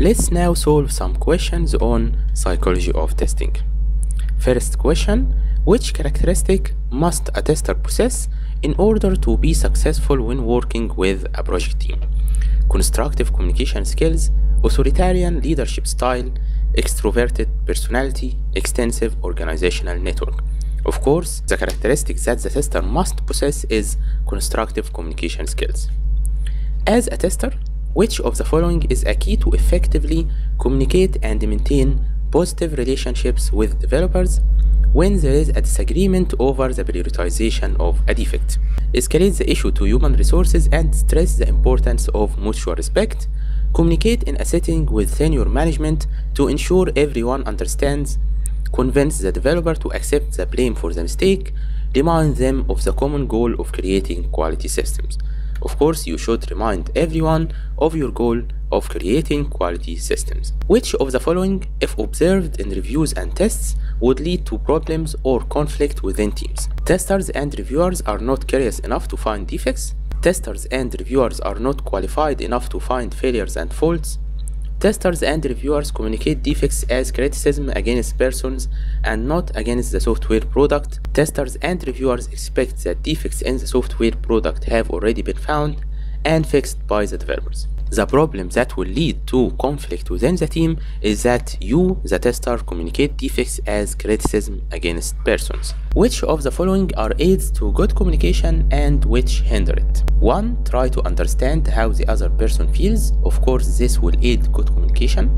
Let's now solve some questions on psychology of testing. First question, which characteristic must a tester possess in order to be successful when working with a project team? Constructive communication skills, authoritarian leadership style, extroverted personality, extensive organizational network. Of course, the characteristic that the tester must possess is constructive communication skills. As a tester, which of the following is a key to effectively communicate and maintain positive relationships with developers when there is a disagreement over the prioritization of a defect? Escalate the issue to human resources and stress the importance of mutual respect. Communicate in a setting with senior management to ensure everyone understands. Convince the developer to accept the blame for the mistake. Remind them of the common goal of creating quality systems. Of course, you should remind everyone of your goal of creating quality systems. Which of the following, if observed in reviews and tests, would lead to problems or conflict within teams? Testers and reviewers are not curious enough to find defects. Testers and reviewers are not qualified enough to find failures and faults. Testers and reviewers communicate defects as criticism against persons and not against the software product. Testers and reviewers expect that defects in the software product have already been found and fixed by the developers. The problem that will lead to conflict within the team is that you, the tester, communicate defects as criticism against persons. Which of the following are aids to good communication and which hinder it? 1. Try to understand how the other person feels. Of course, this will aid good communication.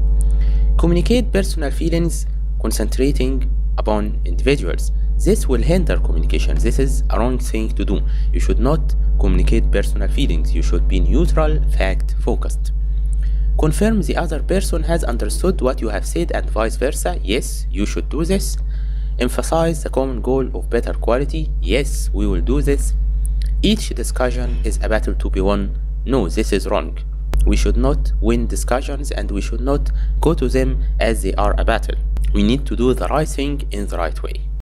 Communicate personal feelings, concentrating upon individuals. This will hinder communication. This is a wrong thing to do. You should not communicate personal feelings. You should be neutral, fact focused. Confirm the other person has understood what you have said and vice versa. Yes, you should do this. Emphasize the common goal of better quality. Yes, we will do this. Each discussion is a battle to be won. No, this is wrong. We should not win discussions and we should not go to them as they are a battle. We need to do the right thing in the right way.